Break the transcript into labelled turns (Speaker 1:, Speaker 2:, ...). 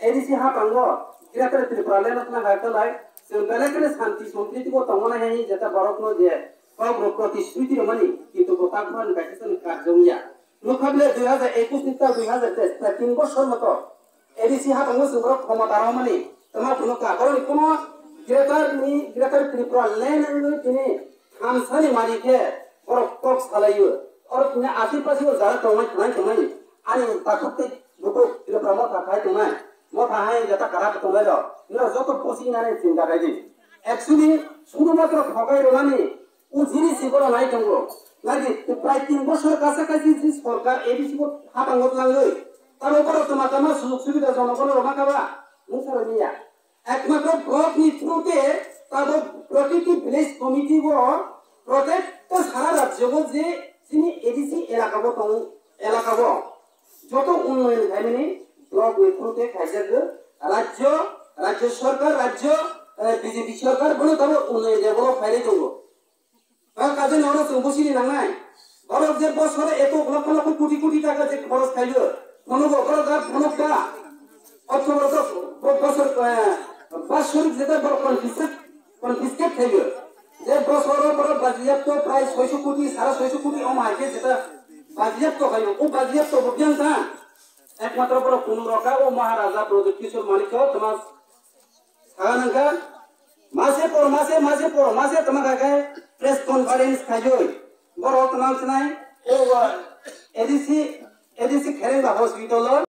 Speaker 1: edisi hapango girakare tripurale natna gakalai sembalakare shanti sampriti go tamona hai jeta barokno je কম প্রতিশ্রুতি মানে কিন্তু প্রকাশন ব্যাকেশন কার্যমিয়া লোকাবলে দুই হাজার একুশ নিতা দুই হাজার তেইশ প্রায় তিন বছর মতো এডিসি হাত অঙ্গ সুন্দর ক্ষমতা মানে তোমার কোনো কাগর কোনো গ্রেটার নি গ্রেটার ত্রিপুরা লেন তিনি খামসানি মালিকে ওর কক সালাইও ওর তুমি আশেপাশেও যারা তোমায় তোমায় তোমায় আর তাকে দুটো ত্রিপুরা মত থাকায় তোমায় কাহাই যেটা কারা কমে যাও? এরা যত পচি নানে, চিন্তা কাজে অ্যাকচুয়ালি শুধুমাত্র ফকাই রোমানি ও জিনিস এগুলো নাই কেমন লাগে প্রায় তিন বছর কাছাকাছি যে সরকার এই বিষয় হাতাঙ্গত লাগলে তার উপরে তোমার তোমার সুযোগ সুবিধা জনগণের অভাকাবা মুখর নিয়া একমাত্র ব্লক নিথ্রুতে তাদের প্রতিটি ভিলেজ কমিটি গো প্রত্যেকটা সারা রাজ্য যে যিনি এডিসি এলাকাবো এলাকাবো যত উন্নয়ন হয় মানে, রাজ্য রাজ্য সরকার, রাজ্য বিজেপি সরকার বলে তারও উন্নয়ন দেবো ফাইলে আর কাজে নেওয়া বসিনি নাঙাই বরফ যে বছরে এত লক্ষ লক্ষ কোটি কোটি টাকা যে খরচ খাইলো মনোগ বড় মনোগটা অথবা বছর বাৎসরিক যেটা বড় কনফিসকেট কনফিসকেট যে বছরের পর বাজিয়াপ্ত প্রায় ছয়শো কোটি, সাড়ে ছয়শো কোটি ও মার্কে যেটা বাজিয়াপ্ত খাইব ও বাজিয়াপ্ত তা একমাত্র পর কোন রকা ও মহারাজা প্রদীপ কিশোর মানিক তোমার সাগানাঙ্কা মাসে পর মাসে মাসে পর মাসে তোমার গায়ে প্রেস কনফারেন্স খাইজই। বড় তোমার নাই। ও এডিসি এডিসি খেরেঙ্গা হসপিটাল